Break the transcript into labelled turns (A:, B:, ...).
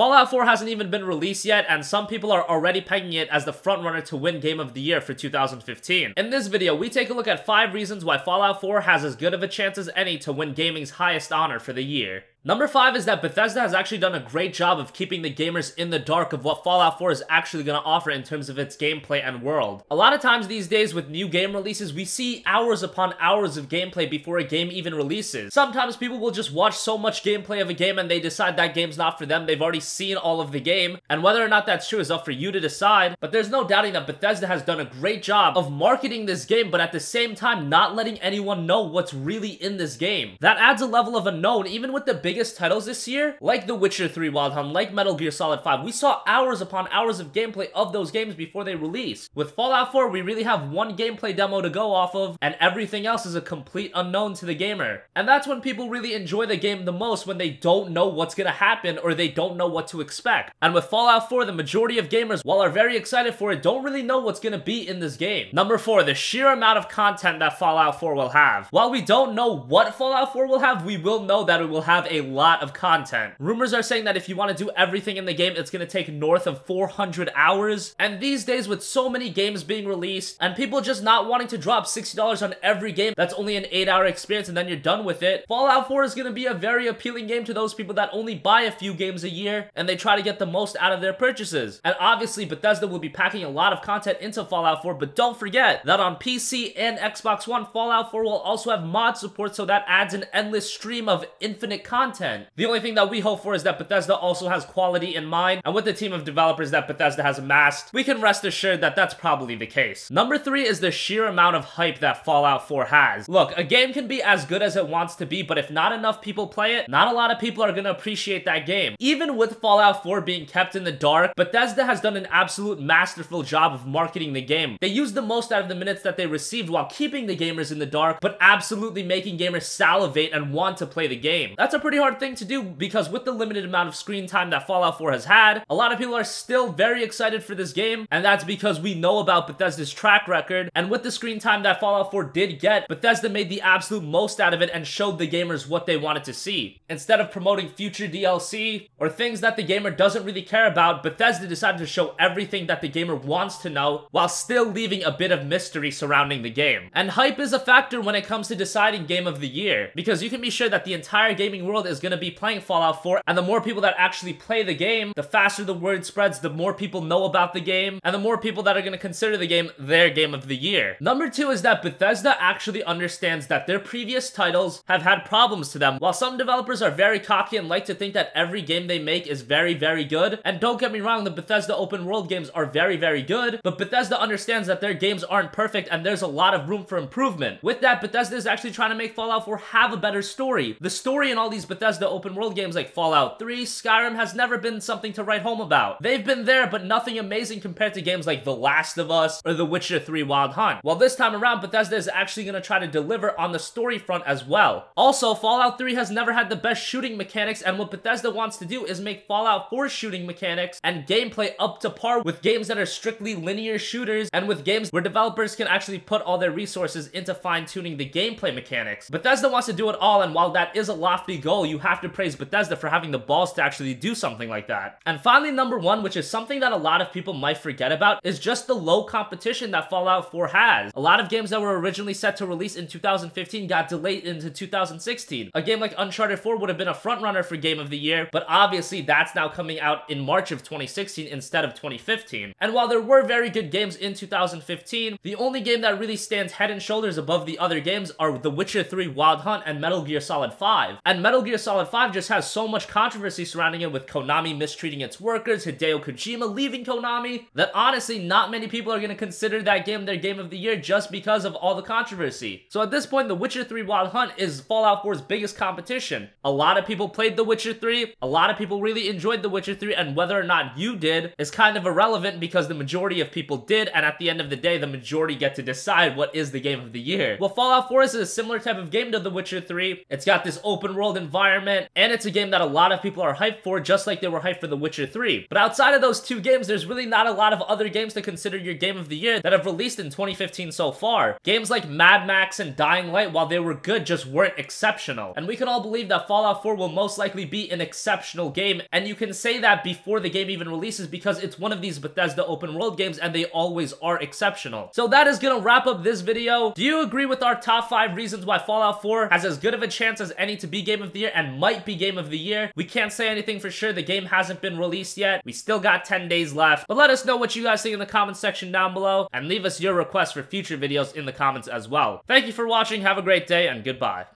A: Fallout 4 hasn't even been released yet, and some people are already pegging it as the frontrunner to win Game of the Year for 2015. In this video, we take a look at 5 reasons why Fallout 4 has as good of a chance as any to win gaming's highest honor for the year. Number 5 is that Bethesda has actually done a great job of keeping the gamers in the dark of what Fallout 4 is actually going to offer in terms of its gameplay and world. A lot of times these days with new game releases, we see hours upon hours of gameplay before a game even releases. Sometimes people will just watch so much gameplay of a game and they decide that game's not for them, they've already seen all of the game, and whether or not that's true is up for you to decide, but there's no doubting that Bethesda has done a great job of marketing this game, but at the same time not letting anyone know what's really in this game. That adds a level of unknown even with the biggest titles this year, like The Witcher 3 Wild Hunt, like Metal Gear Solid 5. We saw hours upon hours of gameplay of those games before they release. With Fallout 4, we really have one gameplay demo to go off of, and everything else is a complete unknown to the gamer. And that's when people really enjoy the game the most, when they don't know what's gonna happen or they don't know what to expect. And with Fallout 4, the majority of gamers, while are very excited for it, don't really know what's gonna be in this game. Number 4, the sheer amount of content that Fallout 4 will have. While we don't know what Fallout 4 will have, we will know that it will have a lot of content. Rumors are saying that if you want to do everything in the game, it's going to take north of 400 hours. And these days, with so many games being released, and people just not wanting to drop $60 on every game, that's only an 8-hour experience and then you're done with it, Fallout 4 is going to be a very appealing game to those people that only buy a few games a year, and they try to get the most out of their purchases. And obviously, Bethesda will be packing a lot of content into Fallout 4, but don't forget that on PC and Xbox One, Fallout 4 will also have mod support, so that adds an endless stream of infinite content. The only thing that we hope for is that Bethesda also has quality in mind, and with the team of developers that Bethesda has amassed, we can rest assured that that's probably the case. Number three is the sheer amount of hype that Fallout 4 has. Look, a game can be as good as it wants to be, but if not enough people play it, not a lot of people are gonna appreciate that game. Even with Fallout 4 being kept in the dark, Bethesda has done an absolute masterful job of marketing the game. They used the most out of the minutes that they received while keeping the gamers in the dark, but absolutely making gamers salivate and want to play the game. That's a pretty hard thing to do because with the limited amount of screen time that Fallout 4 has had, a lot of people are still very excited for this game, and that's because we know about Bethesda's track record, and with the screen time that Fallout 4 did get, Bethesda made the absolute most out of it and showed the gamers what they wanted to see. Instead of promoting future DLC, or things that the gamer doesn't really care about, Bethesda decided to show everything that the gamer wants to know, while still leaving a bit of mystery surrounding the game. And hype is a factor when it comes to deciding Game of the Year, because you can be sure that the entire gaming world is going to be playing Fallout 4, and the more people that actually play the game, the faster the word spreads, the more people know about the game, and the more people that are going to consider the game their game of the year. Number two is that Bethesda actually understands that their previous titles have had problems to them. While some developers are very cocky and like to think that every game they make is very, very good, and don't get me wrong, the Bethesda open world games are very, very good, but Bethesda understands that their games aren't perfect and there's a lot of room for improvement. With that, Bethesda is actually trying to make Fallout 4 have a better story. The story in all these Bethesda open world games like Fallout 3, Skyrim has never been something to write home about. They've been there, but nothing amazing compared to games like The Last of Us or The Witcher 3 Wild Hunt. Well, this time around, Bethesda is actually going to try to deliver on the story front as well. Also, Fallout 3 has never had the best shooting mechanics, and what Bethesda wants to do is make Fallout 4 shooting mechanics and gameplay up to par with games that are strictly linear shooters and with games where developers can actually put all their resources into fine-tuning the gameplay mechanics. Bethesda wants to do it all, and while that is a lofty goal, you have to praise Bethesda for having the balls to actually do something like that. And finally, number one, which is something that a lot of people might forget about, is just the low competition that Fallout 4 has. A lot of games that were originally set to release in 2015 got delayed into 2016. A game like Uncharted 4 would have been a frontrunner for Game of the Year, but obviously that's now coming out in March of 2016 instead of 2015. And while there were very good games in 2015, the only game that really stands head and shoulders above the other games are The Witcher 3 Wild Hunt and Metal Gear Solid 5. And Metal Gear Solid 5 just has so much controversy surrounding it with Konami mistreating its workers, Hideo Kojima leaving Konami, that honestly not many people are going to consider that game their game of the year just because of all the controversy. So at this point, The Witcher 3 Wild Hunt is Fallout 4's biggest competition. A lot of people played The Witcher 3, a lot of people really enjoyed The Witcher 3, and whether or not you did is kind of irrelevant because the majority of people did, and at the end of the day, the majority get to decide what is the game of the year. Well, Fallout 4 is a similar type of game to The Witcher 3. It's got this open world environment environment, and it's a game that a lot of people are hyped for, just like they were hyped for The Witcher 3. But outside of those two games, there's really not a lot of other games to consider your game of the year that have released in 2015 so far. Games like Mad Max and Dying Light, while they were good, just weren't exceptional. And we can all believe that Fallout 4 will most likely be an exceptional game, and you can say that before the game even releases because it's one of these Bethesda open world games and they always are exceptional. So that is gonna wrap up this video. Do you agree with our top 5 reasons why Fallout 4 has as good of a chance as any to be Game of the Year and might be Game of the Year? We can't say anything for sure. The game hasn't been released yet. We still got 10 days left. But let us know what you guys think in the comments section down below and leave us your requests for future videos in the comments as well. Thank you for watching. Have a great day and goodbye.